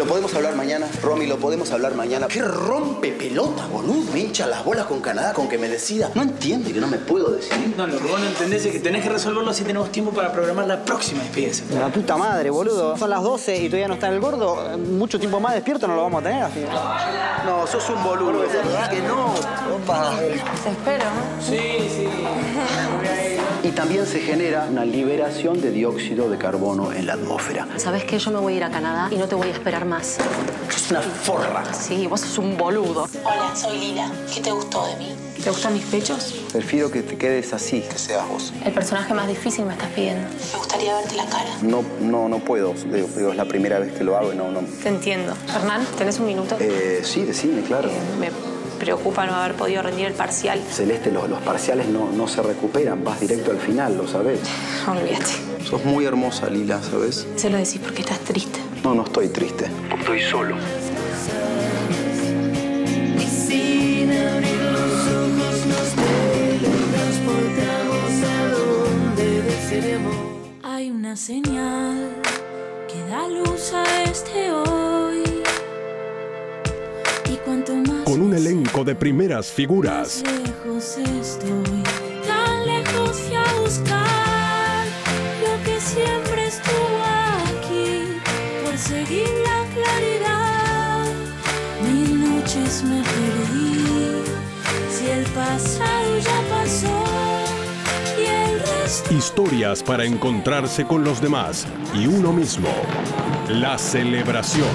¿Lo podemos hablar mañana? Romy, ¿lo podemos hablar mañana? ¿Qué rompe pelota, boludo? Me hincha las bolas con Canadá con que me decida. No entiende que no me puedo decidir. No, lo que vos no entendés es que tenés que resolverlo si tenemos tiempo para programar la próxima despedida. La puta madre, boludo. Son las 12 y todavía no está el gordo. Mucho tiempo más despierto no lo vamos a tener así. No, sos un boludo. Es verdad que no. Opa. Te espero, ¿no? Sí. Y también se genera una liberación de dióxido de carbono en la atmósfera. ¿Sabes qué? Yo me voy a ir a Canadá y no te voy a esperar más. Es una forra. Sí, vos sos un boludo. Hola, soy Lila. ¿Qué te gustó de mí? ¿Te gustan mis pechos? Prefiero que te quedes así, que seas vos. El personaje más difícil me estás pidiendo. Me gustaría verte la cara. No, no, no puedo. Digo, digo, es la primera vez que lo hago y no, no. Te entiendo. Hernán, ¿tenés un minuto? Eh, sí, decime, claro. Eh, me preocupa no haber podido rendir el parcial. Celeste, los, los parciales no, no se recuperan. Vas directo al final, lo sabes. Olvídate. Sos muy hermosa, Lila, ¿sabes? Se lo decís porque estás triste. No, no estoy triste. Estoy solo. Hay una señal que da luz a este hoy. Con un elenco de primeras figuras. lejos estoy, tan lejos fui a buscar lo que siempre estuvo aquí, por seguir la claridad. Mil noches me perdí, si el pasado ya pasó y el resto. Historias para encontrarse con los demás y uno mismo. La celebración.